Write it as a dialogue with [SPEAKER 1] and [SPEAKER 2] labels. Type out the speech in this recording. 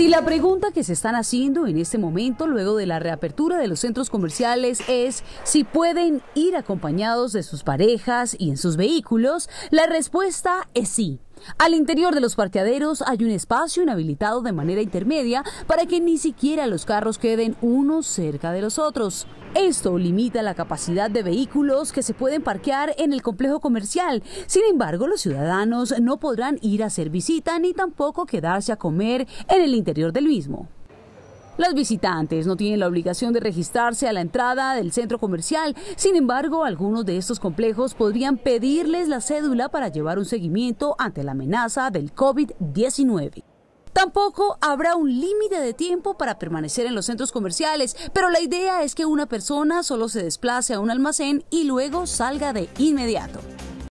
[SPEAKER 1] Si la pregunta que se están haciendo en este momento, luego de la reapertura de los centros comerciales, es si pueden ir acompañados de sus parejas y en sus vehículos, la respuesta es sí. Al interior de los parqueaderos hay un espacio inhabilitado de manera intermedia para que ni siquiera los carros queden unos cerca de los otros. Esto limita la capacidad de vehículos que se pueden parquear en el complejo comercial. Sin embargo, los ciudadanos no podrán ir a hacer visita ni tampoco quedarse a comer en el interior del mismo. Los visitantes no tienen la obligación de registrarse a la entrada del centro comercial. Sin embargo, algunos de estos complejos podrían pedirles la cédula para llevar un seguimiento ante la amenaza del COVID-19. Tampoco habrá un límite de tiempo para permanecer en los centros comerciales, pero la idea es que una persona solo se desplace a un almacén y luego salga de inmediato.